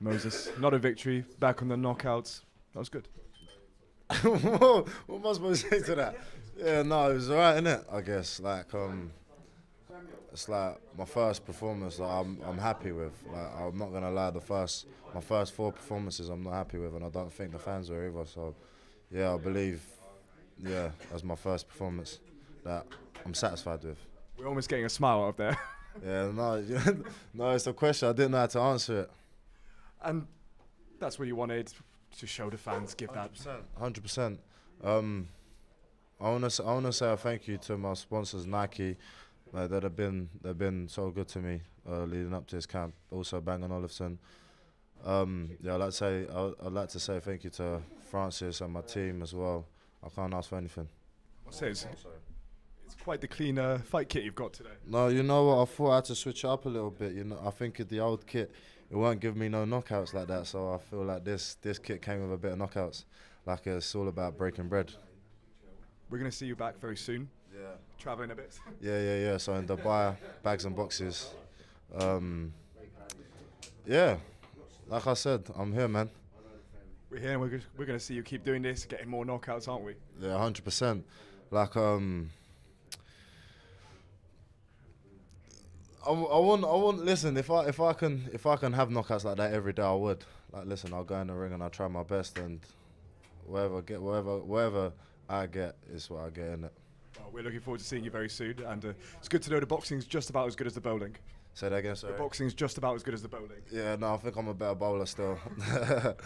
Moses, not a victory. Back on the knockouts. That was good. what am I supposed to say to that? Yeah, no, it was alright, innit? I guess like um, it's like my first performance. Like, I'm I'm happy with. Like I'm not gonna lie, the first my first four performances I'm not happy with, and I don't think the fans were either. So yeah, I believe yeah, that's my first performance that I'm satisfied with. We're almost getting a smile out of there. Yeah, no, no, it's a question. I didn't know how to answer it. And that's what you wanted to show the fans, give that. Hundred percent. Um, I wanna s- I wanna say a thank you to my sponsors Nike, like that have been they've been so good to me uh, leading up to this camp. Also Bang and Olufsen. Um, yeah, I'd like to say I- I'd like to say thank you to Francis and my team as well. I can't ask for anything. I'll say it's, quite the clean uh, fight kit you've got today. No, you know what? I thought I had to switch it up a little bit. You know, I think the old kit it won't give me no knockouts like that. So I feel like this this kit came with a bit of knockouts. Like it's all about breaking bread. We're going to see you back very soon, Yeah. traveling a bit. Yeah, yeah, yeah. So in Dubai, bags and boxes. Um, yeah, like I said, I'm here, man. We're here and we're, we're going to see you keep doing this, getting more knockouts, aren't we? Yeah, hundred percent. Like um, I, I want, I want. Listen, if I, if I can, if I can have knockouts like that every day, I would. Like, listen, I'll go in the ring and I'll try my best, and whatever get, whatever, whatever I get is what I get in it. Well, we're looking forward to seeing you very soon. And uh, it's good to know the boxing's just about as good as the bowling. Say that again, sorry. The boxing's just about as good as the bowling. Yeah, no, I think I'm a better bowler still.